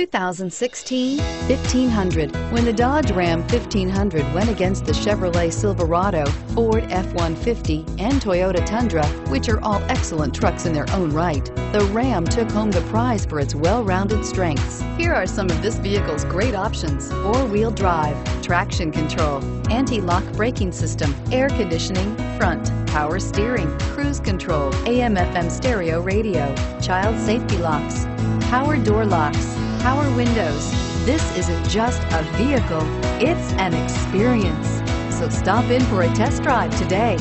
2016 1500. When the Dodge Ram 1500 went against the Chevrolet Silverado, Ford F-150, and Toyota Tundra, which are all excellent trucks in their own right, the Ram took home the prize for its well-rounded strengths. Here are some of this vehicle's great options. Four-wheel drive, traction control, anti-lock braking system, air conditioning, front, power steering, cruise control, AM FM stereo radio, child safety locks, power door locks, power windows. This isn't just a vehicle, it's an experience. So stop in for a test drive today.